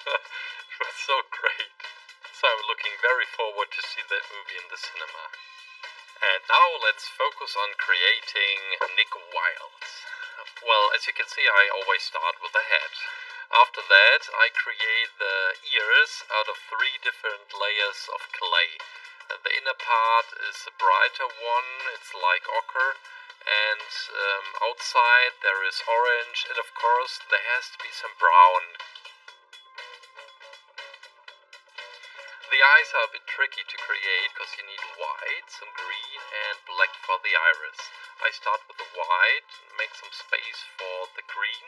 it was so great. So I'm looking very forward to see that movie in the cinema. And now let's focus on creating Nick Wilde. Well, as you can see, I always start with the head. After that, I create the ears out of three different layers of clay. The inner part is a brighter one, it's like ochre, and um, outside there is orange, and of course there has to be some brown eyes are a bit tricky to create because you need white, some green and black for the iris. I start with the white, make some space for the green,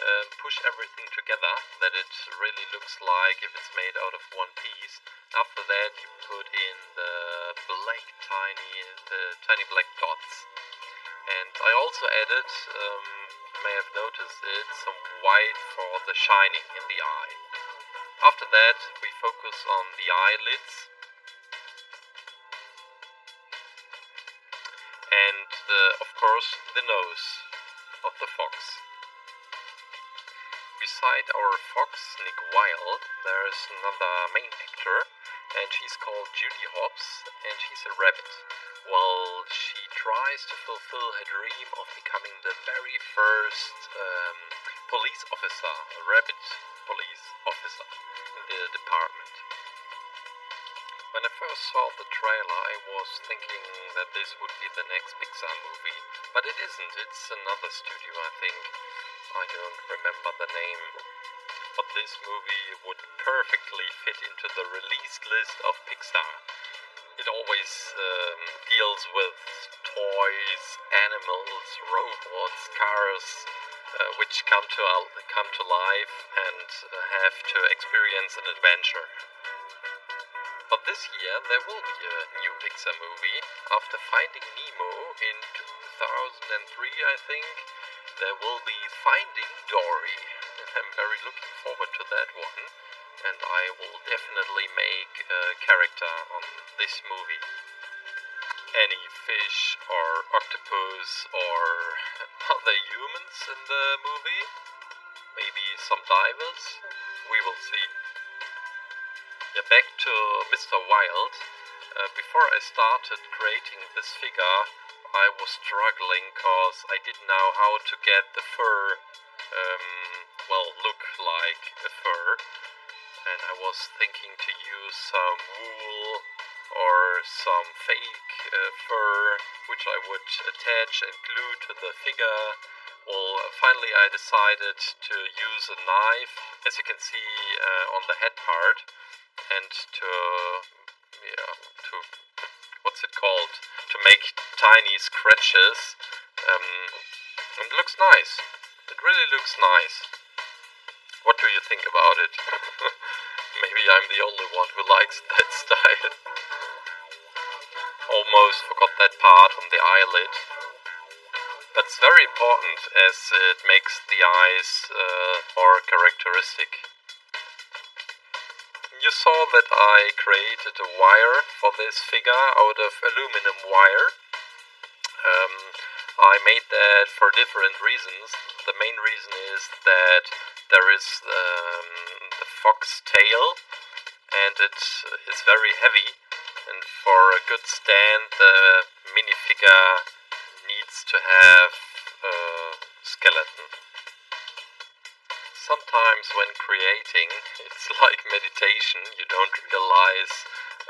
um, push everything together that it really looks like if it's made out of one piece. After that you put in the black tiny, the tiny black dots. And I also added, um, you may have noticed it, some white for the shining in the eye. After that, focus on the eyelids and, of course, the nose of the fox. Beside our fox, Nick Wilde, there's another main actor, and she's called Judy Hopps, and she's a rabbit. Well, she tries to fulfill her dream of becoming the very first um, police officer, a rabbit police officer the department. When I first saw the trailer, I was thinking that this would be the next Pixar movie, but it isn't. It's another studio, I think. I don't remember the name. But this movie would perfectly fit into the released list of Pixar. It always um, deals with toys, animals, robots, cars, uh, which come to come to life and uh, have to experience an adventure. But this year there will be a new Pixar movie. After Finding Nemo in 2003, I think, there will be Finding Dory. I'm very looking forward to that one, and I will definitely make a character on this movie any fish or octopus or other humans in the movie. Maybe some divers. We will see. Yeah, back to Mr. Wilde. Uh, before I started creating this figure, I was struggling cause I didn't know how to get the fur, um, well, look like a fur. And I was thinking to use some wool or some fake uh, fur which I would attach and glue to the figure. Well, finally I decided to use a knife, as you can see uh, on the head part, and to, yeah, to, what's it called, to make tiny scratches. Um, it looks nice. It really looks nice. What do you think about it? Maybe I'm the only one who likes that style. Almost forgot that part on the eyelid. That's very important as it makes the eyes uh, more characteristic. You saw that I created a wire for this figure out of aluminum wire. Um, I made that for different reasons. The main reason is that there is um, the fox tail and it is very heavy for a good stand. The minifigure needs to have a skeleton. Sometimes when creating it's like meditation, you don't realize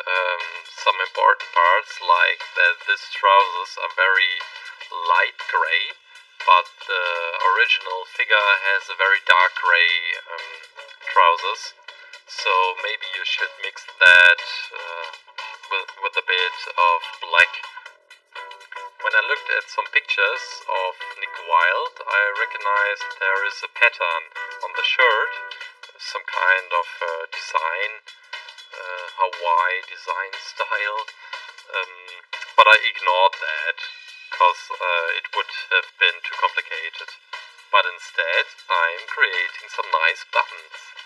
um, some important parts like that these trousers are very light grey but the original figure has a very dark grey um, trousers, so maybe you should mix that with, a bit of black. When I looked at some pictures of Nick Wilde, I recognized there is a pattern on the shirt, some kind of uh, design, uh, Hawaii design style, um, but I ignored that because uh, it would have been too complicated. But instead, I'm creating some nice buttons.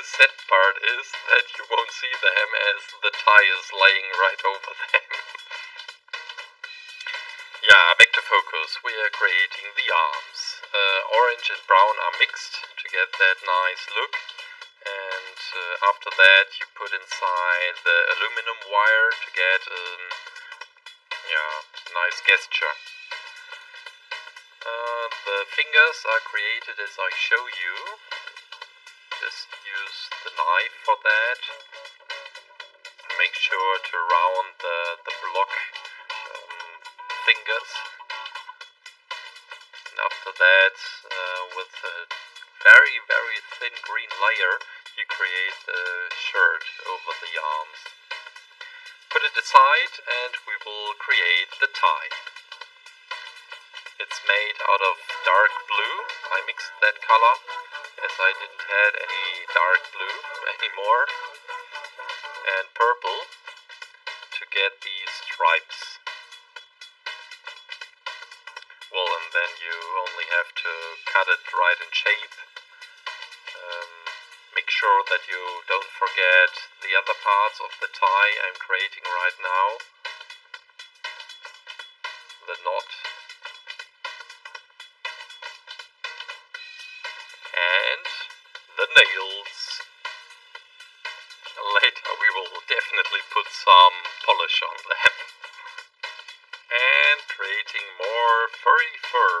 The sad part is that you won't see them as the tie is laying right over them. yeah, back to focus. We are creating the arms. Uh, orange and brown are mixed to get that nice look. And uh, after that, you put inside the aluminum wire to get a yeah, nice gesture. Uh, the fingers are created as I show you. Just use the knife for that. Make sure to round the, the block um, fingers. And after that, uh, with a very, very thin green layer, you create the shirt over the arms. Put it aside and we will create the tie. It's made out of dark blue. I mixed that color as I didn't have any dark blue anymore. And purple to get these stripes. Well, and then you only have to cut it right in shape. Um, make sure that you don't forget the other parts of the tie I'm creating right now. The knot the nails. Later we will definitely put some polish on them. And creating more furry fur.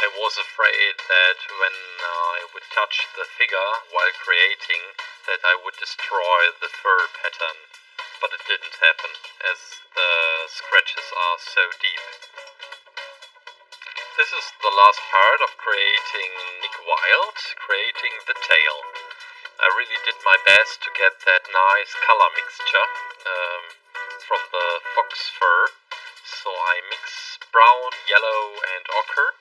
I was afraid that when I would touch the figure while creating that I would destroy the fur pattern. But it didn't happen as the scratches are so deep. This is the last part of creating Nick Wilde, creating the tail. I really did my best to get that nice color mixture um, from the fox fur. So I mix brown, yellow and ochre.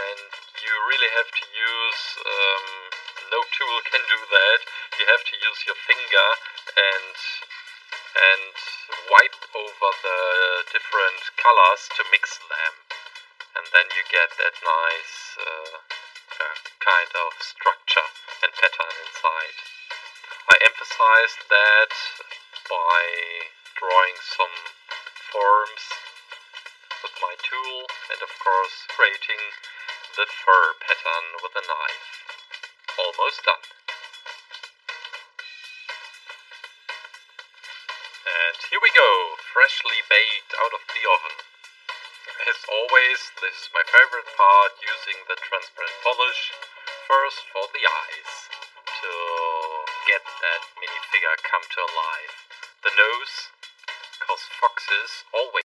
And you really have to use, um, no tool can do that. You have to use your finger and and wipe over the different colors to mix them and then you get that nice uh, uh, kind of structure and pattern inside. I emphasized that by drawing some forms with my tool and of course creating the fur pattern with a knife. Almost done. And here we go, freshly baked out of the oven. As always, this is my favorite part, using the transparent polish first for the eyes to get that minifigure come to life. The nose, because foxes always